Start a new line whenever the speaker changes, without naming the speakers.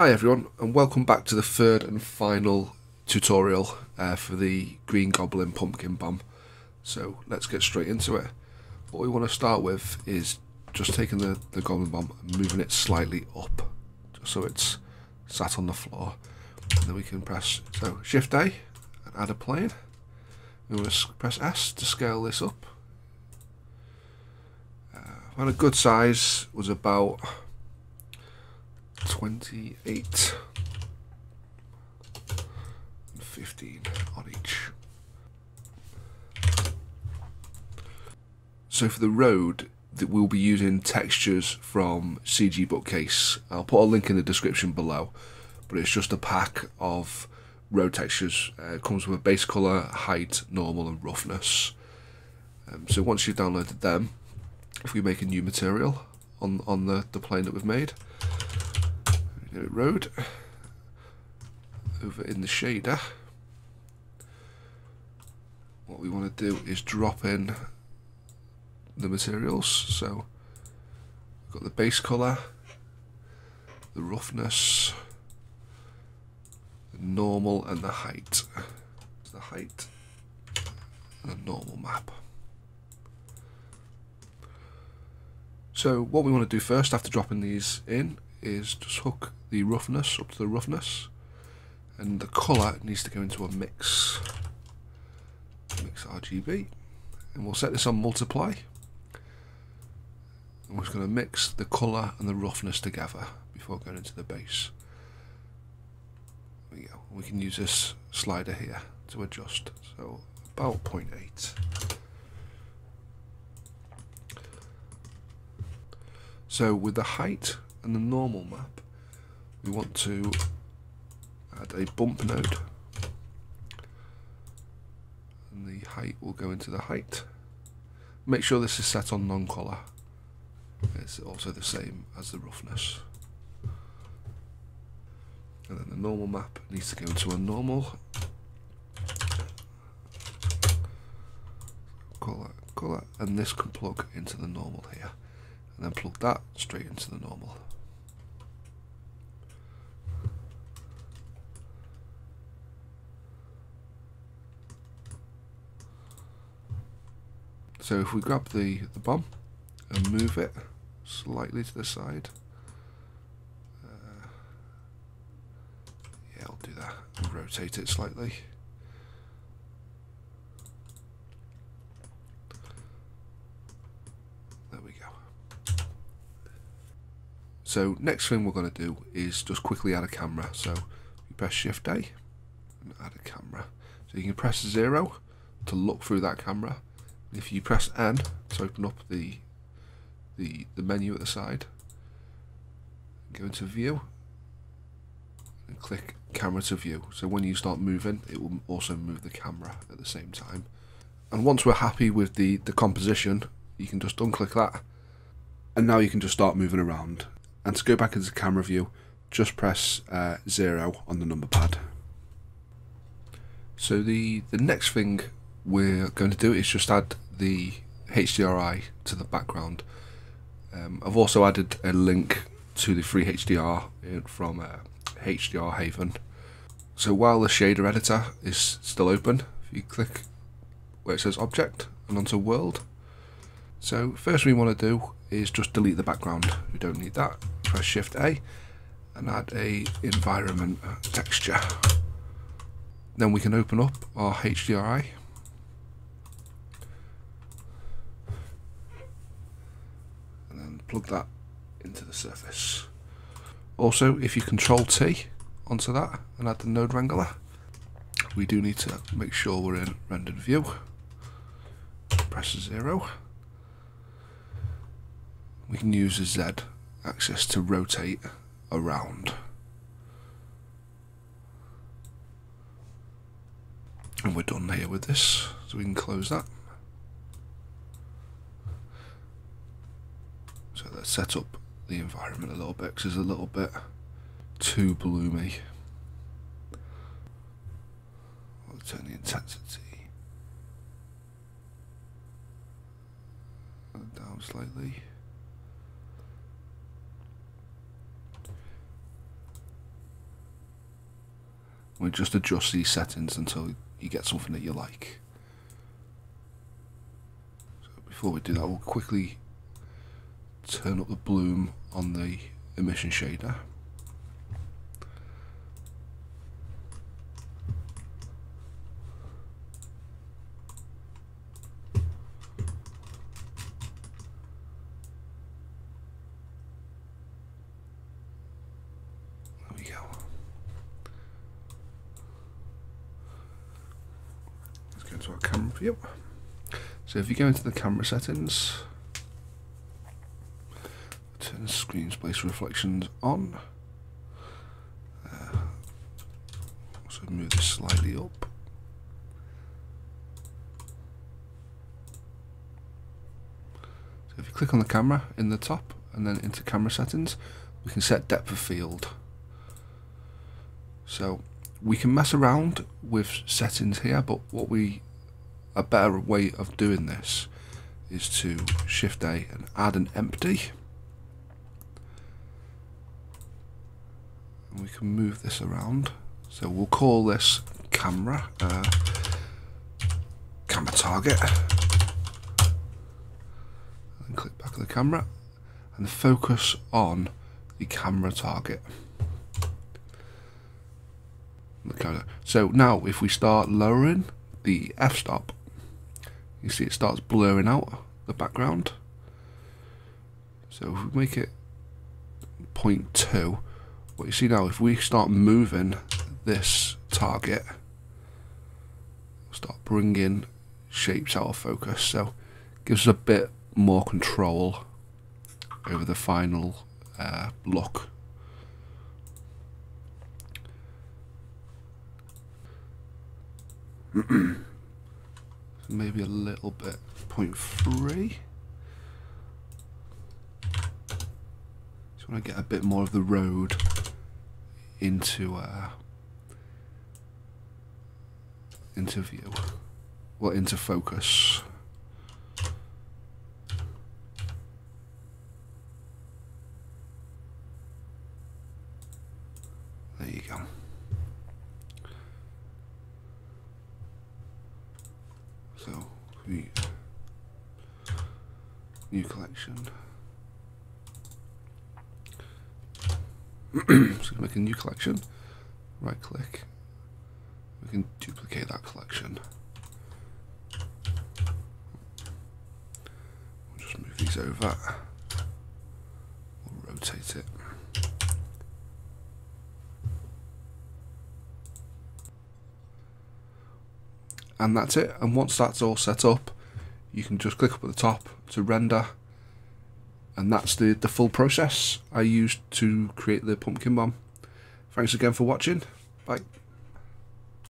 Hi everyone and welcome back to the third and final tutorial uh, for the Green Goblin Pumpkin Bomb. So let's get straight into it. What we want to start with is just taking the, the Goblin Bomb and moving it slightly up just so it's sat on the floor. And then we can press so Shift A and add a plane. We want to press S to scale this up. Uh, a good size was about 28 and 15 on each. So for the road, that we'll be using textures from CG Bookcase. I'll put a link in the description below, but it's just a pack of road textures. Uh, it comes with a base colour, height, normal and roughness. Um, so once you've downloaded them, if we make a new material on, on the, the plane that we've made, road over in the shader. What we want to do is drop in the materials so we've got the base color the roughness the normal and the height. The height and a normal map. So what we want to do first after dropping these in is just hook the roughness up to the roughness and the colour needs to go into a mix. Mix RGB and we'll set this on multiply. And we're just going to mix the colour and the roughness together before going into the base. There we go. We can use this slider here to adjust. So about 0.8 so with the height and the normal map we want to add a bump node. And the height will go into the height. Make sure this is set on non-color it's also the same as the roughness. And then the normal map needs to go into a normal color color and this can plug into the normal here. And then plug that straight into the normal So if we grab the, the bomb and move it slightly to the side. Uh, yeah, I'll do that. Rotate it slightly. There we go. So next thing we're going to do is just quickly add a camera. So you press Shift A and add a camera. So you can press zero to look through that camera if you press N to open up the the the menu at the side, go into View, and click Camera to View. So when you start moving, it will also move the camera at the same time. And once we're happy with the the composition, you can just unclick that, and now you can just start moving around. And to go back into camera view, just press uh, zero on the number pad. So the the next thing we're going to do is just add the HDRI to the background. Um, I've also added a link to the free HDR from uh, HDR Haven. So while the shader editor is still open, if you click where it says object and onto world. So first we want to do is just delete the background. We don't need that. Press shift A and add a environment texture. Then we can open up our HDRI plug that into the surface. Also, if you control T onto that and add the node wrangler, we do need to make sure we're in rendered view. Press zero. We can use the Z axis to rotate around. And we're done here with this, so we can close that. Let's set up the environment a little bit because it's a little bit too bloomy. I'll turn the intensity down slightly. We just adjust these settings until you get something that you like. So before we do that, we'll quickly turn up the bloom on the emission shader. There we go. Let's go into our camera view. So if you go into the camera settings, the space reflections on. Uh, so move this slightly up. So if you click on the camera in the top and then into camera settings, we can set depth of field. So we can mess around with settings here, but what we a better way of doing this is to shift A and add an empty. We can move this around. So we'll call this camera, uh, camera target. And click back on the camera and focus on the camera target. So now if we start lowering the f-stop, you see it starts blurring out the background. So if we make it 0.2, what you see now, if we start moving this target, start bringing shapes out of focus, so gives us a bit more control over the final uh, look. Maybe a little bit, 0.3. Just want to get a bit more of the road into uh, into view, well into focus. There you go. So, new collection. so make a new collection. Right click. We can duplicate that collection. We'll just move these over. We'll rotate it. and that's it and once that's all set up you can just click up at the top to render and that's the, the full process I used to create the pumpkin bomb. Thanks again for watching. Bye.